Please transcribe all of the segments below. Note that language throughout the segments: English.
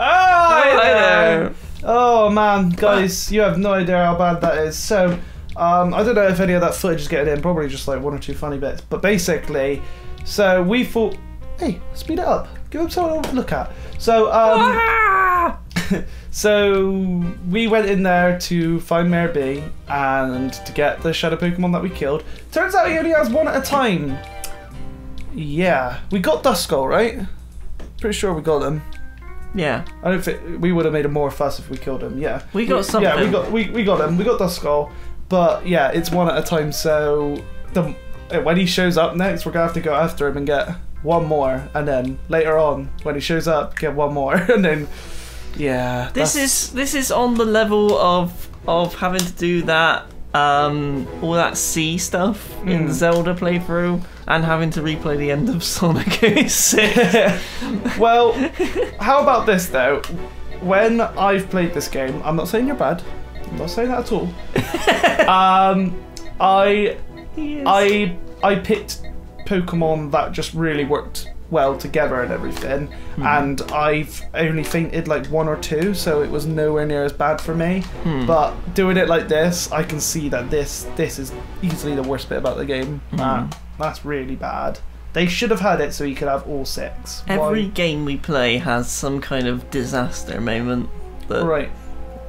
Oh, hi Hi there. Oh man, guys, you have no idea how bad that is. So, um, I don't know if any of that footage is getting in. Probably just like one or two funny bits. But basically, so we thought, hey, speed it up. Give him something to look at. So, um, Ah! so we went in there to find Miror B. and to get the shadow Pokemon that we killed. Turns out he only has one at a time. Yeah, we got Duskull, right? Pretty sure we got him. Yeah. I don't think we would have made a more fuss if we killed him. Yeah, We got something. Yeah, we got we, we got him. We got the skull, but yeah, it's one at a time. So the eh, when he shows up next, we're gonna have to go after him and get one more, and then later on when he shows up, get one more, and then yeah. This that's- is this is on the level of of having to do that um all that C stuff in Mm. the Zelda playthrough and having to replay the end of Sonic 06. well, how about this though? When I've played this game, I'm not saying you're bad. I'm not saying that at all. um, I I I picked Pokemon that just really worked well together and everything, hmm. and I've only fainted like one or two, so it was nowhere near as bad for me. Hmm. But doing it like this, I can see that this this is easily the worst bit about the game. Hmm. That- that's really bad. They should have had it so you could have all six. Why- Every game we play has some kind of disaster moment that, right,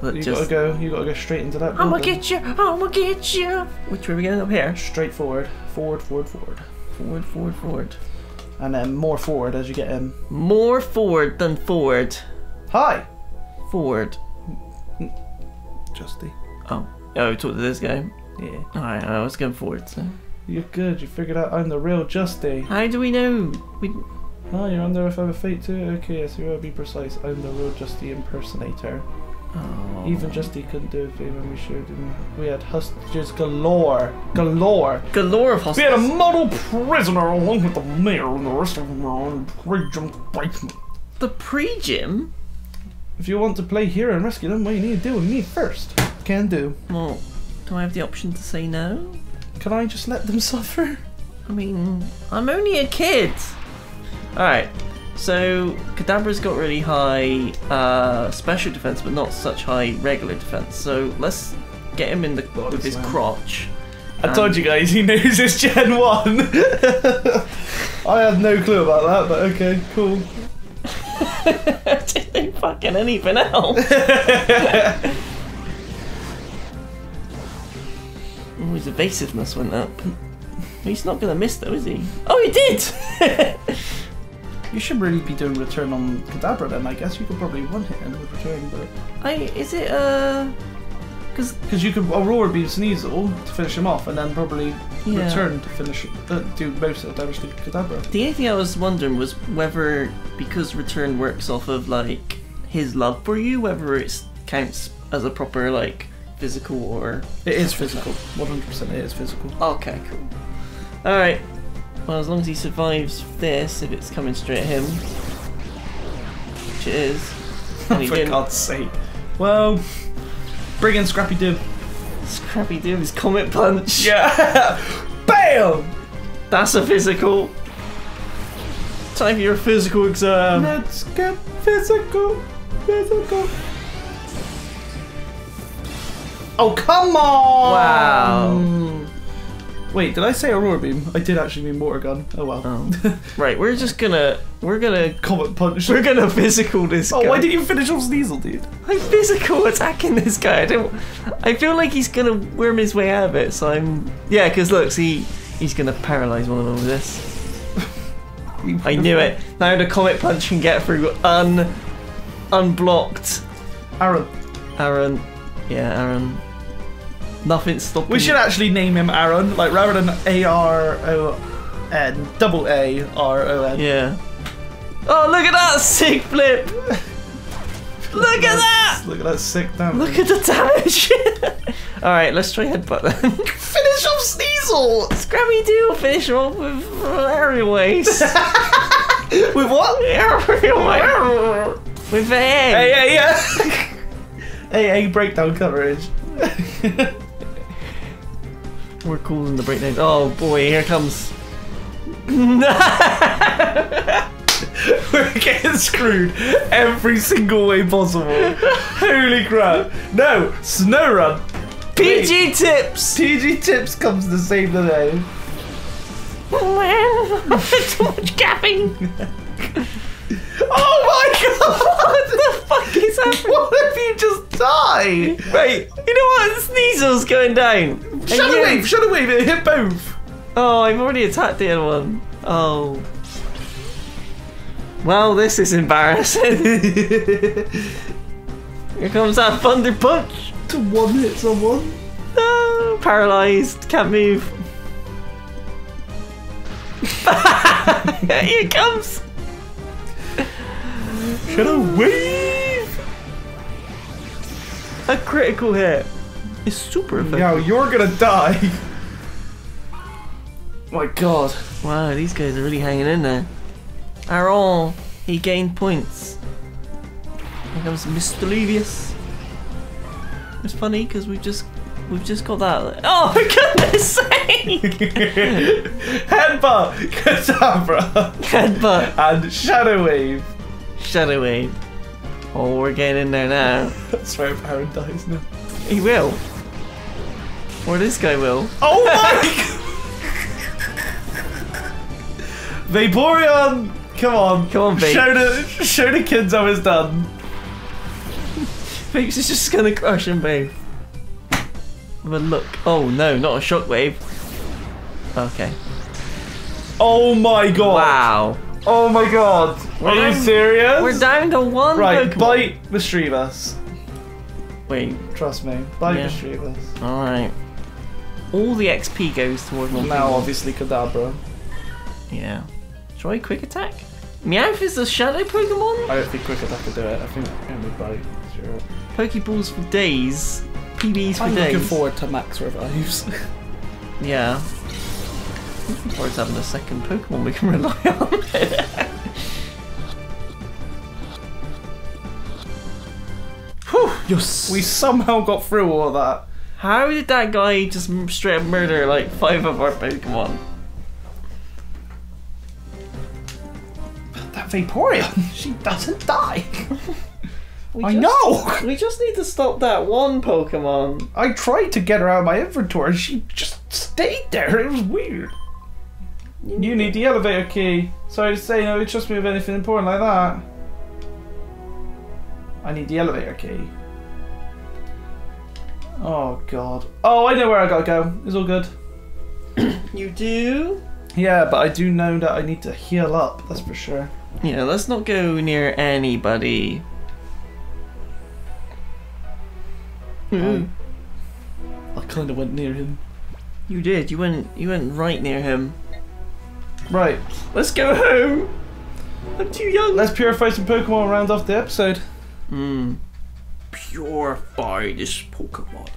that you just gotta go. You gotta go straight into that. I'm gonna get you, I'm gonna get you. Which way are we going up here? straight forward, forward, forward, forward, Forward, forward, forward. And then more forward as you get in. More forward than forward. Hi, Forward. Justy. Oh, oh, we talked to this guy. Yeah. Alright, I was going forward. So. You're good. You figured out I'm the real Justy. How do we know? We Oh, you're under a feather fate too? Okay, yes, you gotta be precise. I'm the real Justy impersonator. Oh. Even Justy couldn't do a thing when we showed him. We had hostages galore. Galore. galore of hostages. We had a model prisoner along with the mayor and the rest of them are on region basement. The pre-gym. If you want to play here and rescue them, what you need to do with me first. Can do. Well, do I have the option to say no? Can I just let them suffer? I mean, I'm only a kid. Alright, so Kadabra's got really high uh, special defense, but not such high regular defense. So let's get him in the God, with his man. crotch. I told you guys he knows his Gen 1. I had no clue about that, but okay, cool. Didn't fucking anything else. oh, his evasiveness went up. He's not gonna miss though, is he? Oh, he did! You should really be doing return on Kadabra then. I guess you could probably one hit him with return, but I is it uh? Because because you could Aurora beam Sneasel to finish him off, and then probably Yeah. return to finish uh, do most of the damage to Kadabra. the only thing I was wondering was whether because return works off of like his love for you, whether it counts as a proper like physical or It is physical. 100% it is physical. Okay, cool. Alright. Well, as long as he survives this, if it's coming straight at him. Which it is. For didn't. God's sake. Well, bring in Scrappy Doo. Scrappy Doo, his Comet Punch. Yeah! BAM! That's a physical. Time for your physical exam. Let's get physical. Physical. Oh, come on! Wow. Wait, did I say Aurora Beam? I did actually mean Water Gun. Oh well. Oh. right, we're just gonna. We're gonna. Comet Punch. We're gonna physical this oh, guy. why didn't you finish off Sneasel, dude? I'm physical attacking this guy. I don't. I feel like he's gonna worm his way out of it. So I'm. Yeah, because look, see, he's gonna paralyze one of them with this. I knew it. Now the comet punch can get through un, unblocked. Aaron. Aaron, yeah, Aaron. Nothing's stopping. We should actually name him Aaron, like rather than A R O N, double A R O N. Yeah. Oh, look at that sick flip! Look at that! Look at that sick damage. Look at the damage! Alright, let's try headbutt then. Finish off Sneasel! Scrappy Doo finish him off with waste. With what? waste. With. Hey, hey, yeah. hey, hey, breakdown coverage. We're calling the breakdown. Oh boy, here comes. We're getting screwed every single way possible. Holy crap. No, Snorunt. PG tips. PG Tips comes to save the day. Too much caffeine. Oh my god! What the fuck is happening? What if you just die? Wait, you know what? Sneasel's going down. Shadow you- Wave, Shadow Wave, it hit both. Oh, I've already attacked the other one. Oh. Well, this is embarrassing. Here comes that thunder punch. to one hit someone. Oh, paralyzed, can't move. Here it comes. Shadow Wave! A critical hit. It's super effective. Yo, you're gonna die. My god. Wow, these guys are really hanging in there. Aaron, he gained points. Here comes Mr. Levius. It's funny because we've just we've just got that. Oh for goodness sake! Headbutt, Kadabra, Headbutt, and Shadow Wave. Shadow Wave. Oh, we're getting in there now. That's swear if Aaron dies now. He will. Or this guy will. Oh my Vaporeon! Come on. Come on, Vape. Show the, show the kids how it's done. Fakes is just gonna crush him, babe. But look. Oh no, not a shockwave. Okay. Oh my god. Wow. Oh my god. Are you serious? We're down to one Right, Pokemon. bite Mischievous. Wait, Trust me. Bite Yeah. Mischievous. alright. All the XP goes towards one Now, obviously, Kadabra. Yeah. Try quick attack? Meowth is a shadow Pokemon? I don't think Quick Attack could do it. I think only Bite. Sure. Pokeballs for days. PBs for I'm days. looking forward to Max Revives. Yeah. Looking forward to having a second Pokemon we can rely on. Whew, yes. We somehow got through all of that. How did that guy just straight up murder like five of our Pokemon? That Vaporeon, she doesn't die. We I just- know. We just need to stop that one Pokemon. I tried to get her out of my inventory. She just stayed there. It was weird. You need the elevator key. Sorry to say, no, trust me with anything important like that. I need the elevator key. Oh god. Oh, I know where I gotta go. It's all good. You do? Yeah, but I do know that I need to heal up. That's for sure. Yeah, let's not go near anybody. Um, I kind of went near him. You did. You went. You went right near him. Right. Let's go home. I'm too young. Let's purify some Pokemon round off the episode. Hmm. Purify this Pokemon.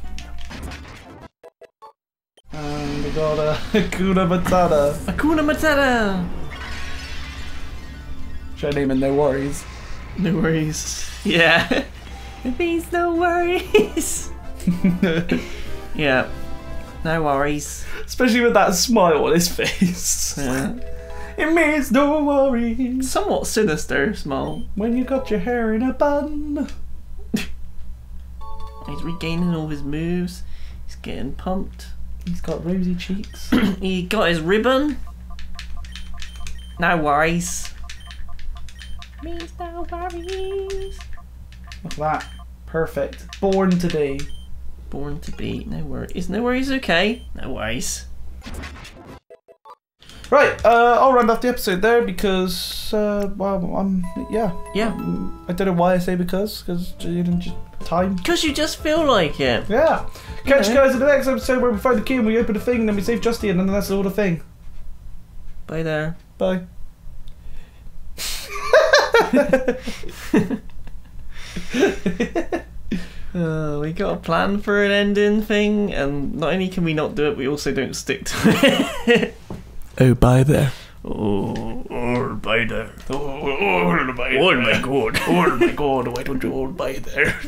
And we got a Hakuna Matata. Akuna Matata. Should I name it No Worries? No worries. Yeah. it means no worries. yeah. No worries. Especially with that smile on his face. Yeah. It means no worries Somewhat sinister smile. when you got your hair in a bun. He's regaining all his moves. He's getting pumped. He's got rosy cheeks. he got his ribbon. No worries. Means no worries. Look at that. Perfect. Born today. Born to be. No worries. No worries. Okay. No worries. Right, uh, I'll round off the episode there because, uh, well, um, yeah. Yeah. I don't know why I say because, because you didn't just time. Because you just feel like it. Yeah. Catch you Yeah. guys in the next episode where we find the key and we open the thing and then we save Justy and then that's all the thing. Bye there. Bye. Uh, we got a plan for an ending thing, and not only can we not do it, we also don't stick to it. Oh, bye there. oh, oh, bye there. Oh, oh, oh, bye Oh my god. Oh my god, why don't you all bye there?